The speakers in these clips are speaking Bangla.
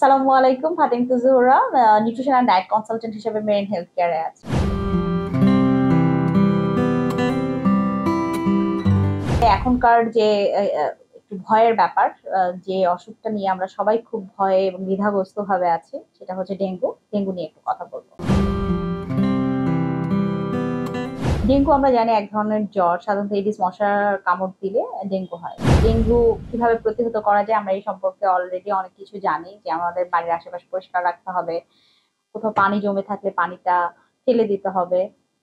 সালামু আলাইকুম, Fatim Tuzura nutrition and diet consultant হিসেবে মেরিন হেলথ কেয়ারে আছি। এখনকার যে একটু ভয়ের ব্যাপার যে অসুখটা নিয়ে আমরা সবাই খুব ভয়ে এবং দ্বিধাগ্রস্ত ভাবে আছি, সেটা হচ্ছে ডেঙ্গু। ডেঙ্গু নিয়ে একটু কথা বলব। ডেঙ্গু আমরা জানি এক ধরনের জ্বর, সাধারণত এডিস মশার কামড় দিলে ডেঙ্গু হয়। ডেঙ্গু কীভাবে প্রতিহত করা যায় আমরা এই সম্পর্কে অলরেডি অনেক কিছু জানি যে আমাদের বাড়ির আশেপাশে পরিষ্কার রাখতে হবে। কোথাও পানি জমে থাকলে পানিটা ফেলে দিতে হবে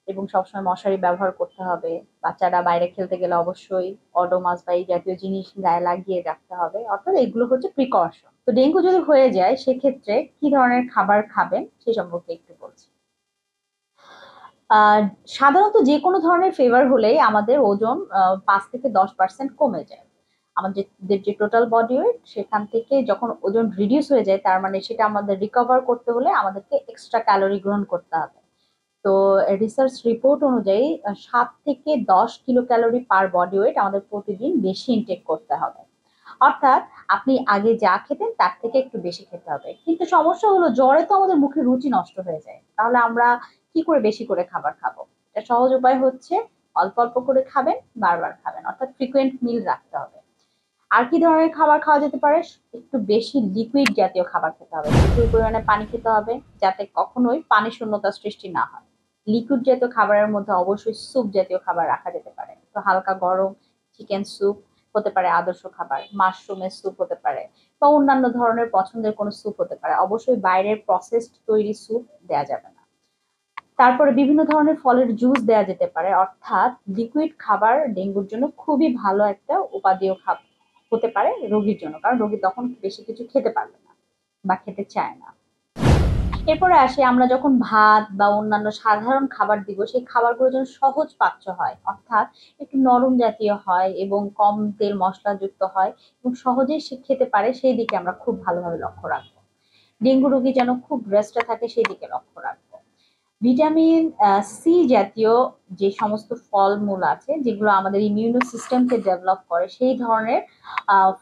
এবং সবসময় মশারি ব্যবহার করতে হবে। বাচ্চারা বাইরে খেলতে গেলে অবশ্যই অডোমাস বা এই জাতীয় জিনিস গায়ে লাগিয়ে রাখতে হবে। অর্থাৎ এগুলো হচ্ছে প্রিকশন তো ডেঙ্গু যদি হয়ে যায়, সেক্ষেত্রে কি ধরনের খাবার খাবেন সেই সম্পর্কে একটু সাধারণত যে কোনো ধরনের ফেভার হলেই আমাদের ওজন পাঁচ থেকে দশ পার্সেন্ট কমে যায়। আমাদের যে টোটাল বডি ওয়েট সেখান থেকে যখন ওজন রিডিউস হয়ে যায়, তার মানে সেটা আমাদের রিকভার করতে হলে আমাদেরকে এক্সট্রা ক্যালোরি গ্রহণ করতে হবে। তো রিসার্চ রিপোর্ট অনুযায়ী সাত থেকে দশ kilo calorie per body weight আমাদের প্রতিদিন বেশি ইনটেক করতে হবে। অর্থাৎ আপনি আগে যা খেতেন, তার থেকে একটু বেশি খেতে হবে। কিন্তু সমস্যা হলো, জ্বরে তো আমাদের মুখে রুচি নষ্ট হয়ে যায়। তাহলে আমরা কি করে বেশি করে খাবার খাব? এটা সহজ উপায় হচ্ছে অল্প অল্প করে খাবেন, বারবার খাবেন। অর্থাৎ ফ্রিকোয়েন্ট মিল রাখতে হবে। আর কি ধরনের খাবার খাওয়া যেতে পারে? একটু বেশি লিকুইড জাতীয় খাবার খেতে হবে। প্রচুর পরিমাণে পানি খেতে হবে, যাতে কখনোই পানি শূন্যতা সৃষ্টি না হয়। লিকুইড জাতীয় খাবারের মধ্যে অবশ্যই স্যুপ জাতীয় খাবার রাখা যেতে পারে। তো হালকা গরম চিকেন স্যুপ হতে পারে, আদর্শ খাবার। মাশরুমের স্যুপ হতে পারে বা অন্যান্য ধরনের পছন্দের কোনো স্যুপ হতে পারে। অবশ্যই বাইরের প্রসেসড তৈরি স্যুপ দেওয়া যাবে তারপরে বিভিন্ন ধরনের ফলের জুস দেওয়া যেতে পারে। অর্থাৎ লিকুইড খাবার ডেঙ্গুর জন্য খুবই ভালো একটা উপাদেয় খাব হতে পারে রোগীর জন্য। কারণ রোগী তখন বেশি কিছু খেতে পারবে না বা খেতে চায় না। এরপরে আসে আমরা যখন ভাত বা অন্যান্য সাধারণ খাবার দিব, সেই খাবারগুলো যেন সহজ পাচ্য হয়। অর্থাৎ একটু নরম জাতীয় হয় এবং কম তেল মশলাযুক্ত হয় এবং সহজেই সে খেতে পারে, সেই দিকে আমরা খুব ভালোভাবে লক্ষ্য রাখব। ডেঙ্গু রোগী যেন খুব রেস্টে থাকে, সেই দিকে লক্ষ্য রাখব। ভিটামিন সি জাতীয় যে সমস্ত ফলমূল আছে, যেগুলো আমাদের ইমিউনো সিস্টেমকে ডেভেলপ করে, সেই ধরনের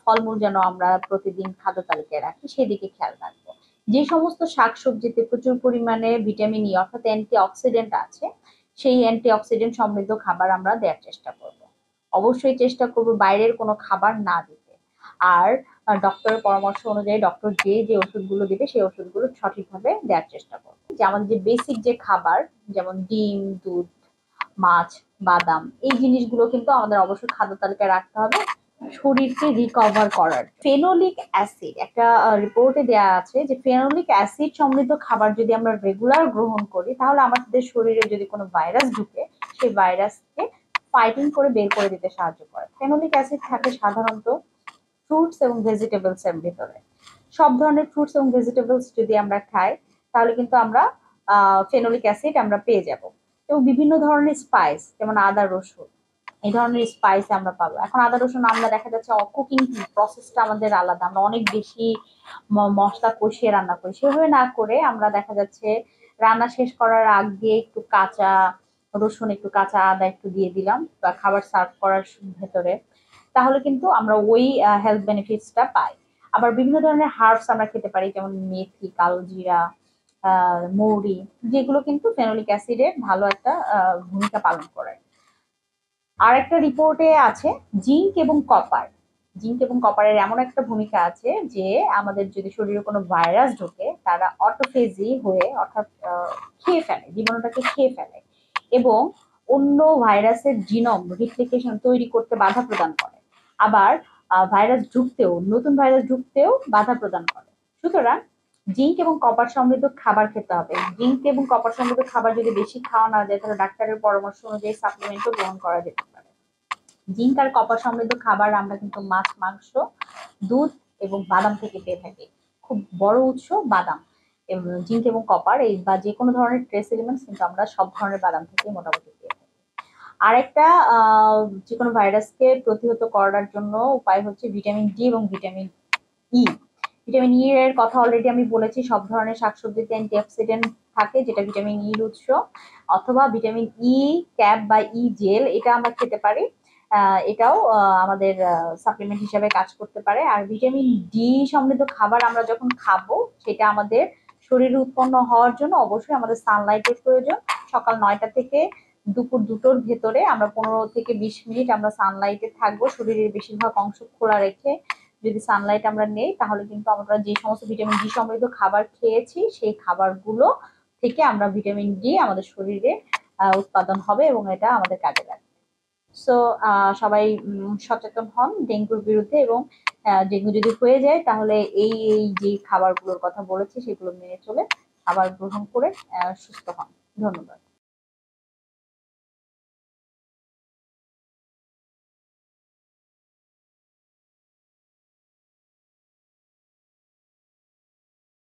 ফলমূল যেন আমরা প্রতিদিন খাদ্য তালিকায় রাখি সেই দিকে খেয়াল রাখব। যে সমস্ত শাকসবজিতে প্রচুর পরিমাণে ভিটামিন ই অর্থাৎ অ্যান্টি অক্সিডেন্ট আছে, সেই অ্যান্টি অক্সিডেন্ট সমৃদ্ধ খাবার আমরা দেওয়ার চেষ্টা করব। অবশ্যই চেষ্টা করব বাইরের কোনো খাবার না দিতে। আর ডক্টরের পরামর্শ অনুযায়ী ডক্টর যে যে ওষুধগুলো দিবে, সেই ওষুধগুলো সঠিকভাবে দেওয়ার চেষ্টা করব। যে আমাদের যে বেসিক যে খাবার, যেমন ডিম, দুধ, মাছ, বাদাম, এই জিনিসগুলো কিন্তু আমাদের অবশ্যই খাদ্য তালিকায় রাখতে হবে। শরীরকে রিকভার করার। ফেনোলিক অ্যাসিড একটা রিপোর্টে দেয়া আছে যে ফেনোলিক অ্যাসিড সমৃদ্ধ খাবার যদি আমরা রেগুলার গ্রহণ করি, তাহলে আমাদের শরীরে যদি কোনো ভাইরাস ঢুকে, সেই ভাইরাসকে ফাইটিং করে বের করে দিতে সাহায্য করে। ফেনোলিক অ্যাসিড থাকে সাধারণত ফ্রুটস এবং ভেজিটেবলস এর ভিতরে। সব ধরনের ফ্রুটস এবং ভেজিটেবলস যদি আমরা খাই তাহলে কিন্তু আমরা ফেনোলিক অ্যাসিড আমরা পেয়ে যাব। এবং বিভিন্ন ধরনের স্পাইস যেমন আদা রসুন এই ধরনের স্পাইস আমরা পাবো। এখন আদা রসুন আমরা দেখা যাচ্ছে কুকিং প্রসেসটা আমাদের আলাদা। আমরা অনেক বেশি মশলা কষিয়ে রান্না করি। সেভাবে না করে আমরা দেখা যাচ্ছে রান্না শেষ করার আগে একটু কাঁচা রসুন একটু কাঁচা আদা একটু দিয়ে দিলাম বা খাবার সার্ভ করার ভেতরে। তাহলে কিন্তু আমরা ওই হেলথ বেনিফিটসটা পাই। আবার বিভিন্ন ধরনের হার্বস আমরা খেতে পারি যেমন মেথি কালোজিরা আহ, মৌরি, যেগুলো কিন্তু ফেনোলিক অ্যাসিডের ভালো একটা ভূমিকা পালন করে। আর একটা রিপোর্টে আছে, জিঙ্ক এবং কপার। জিঙ্ক এবং কপারের এমন একটা ভূমিকা আছে যে, আমাদের যদি শরীরে কোনো ভাইরাস ঢোকে, তারা অটোফেজি হয়ে অর্থাৎ খেয়ে ফেলে, জীবাণুটাকে খেয়ে ফেলে এবং অন্য ভাইরাসের জিনোম রিপ্লিকেশন তৈরি করতে বাধা প্রদান করে। আবার ভাইরাস ঢুকতেও, নতুন ভাইরাস ঢুকতেও বাধা প্রদান করে। সুতরাং জিঙ্ক এবং কপার সমৃদ্ধ খাবার খেতে হবে। জিঙ্ক এবং কপার সমৃদ্ধ খাবার যদি বেশি খাওয়া না যায়, তাহলে ডাক্তারের পরামর্শ অনুযায়ী সাপ্লিমেন্টও গ্রহণ করা যেতে পারে। জিঙ্ক আর কপার সমৃদ্ধ খাবার আমরা কিন্তু মাছ, মাংস, দুধ এবং বাদাম থেকে পেয়ে থাকি। খুব বড় উৎস বাদাম। জিঙ্ক এবং কপার এই বা যে কোনো ধরনের ট্রেস এলিমেন্টস কিন্তু আমরা সব ধরনের বাদাম থেকে মোটামুটি পেয়ে থাকি। আরেকটা যে কোনো ভাইরাসকে প্রতিহত করার জন্য উপায় হচ্ছে ভিটামিন ডি এবং ভিটামিন ই ভিটামিন ই এর কথা অলরেডি আমি বলেছি, সব ধরনের শাকসবজিতে অ্যান্টিঅক্সিডেন্ট থাকে, যেটা ভিটামিন ইর উৎস। অথবা ভিটামিন ই ক্যাপ বা ই জেল এটা আমরা খেতে পারি। এটাও আমাদের সাপ্লিমেন্ট হিসাবে কাজ করতে পারে। আর ভিটামিন ডি সমৃদ্ধ খাবার আমরা যখন খাব, সেটা আমাদের শরীরে উৎপন্ন হওয়ার জন্য অবশ্যই আমাদের সানলাইটের প্রয়োজন। সকাল নয়টা থেকে দুপুর দুটোর ভেতরে আমরা পনেরো থেকে বিশ মিনিট আমরা সানলাইটে থাকব। শরীরের বেশিরভাগ অংশ খোলা রেখে যদি সানলাইট আমরা নেই, তাহলে কিন্তু আমরা যে সমস্ত ভিটামিন ডি সমৃদ্ধ খাবার খেয়েছি, সেই খাবারগুলো থেকে আমরা ভিটামিন ডি আমাদের শরীরে উৎপাদন হবে এবং এটা আমাদের কাজে লাগবে। সো সবাই সচেতন হন ডেঙ্গুর বিরুদ্ধে এবং ডেঙ্গু যদি হয়ে যায়, তাহলে এই এই যে খাবারগুলোর কথা বলেছি, সেগুলো মেনে চলে খাবার গ্রহণ করে সুস্থ হন। ধন্যবাদ।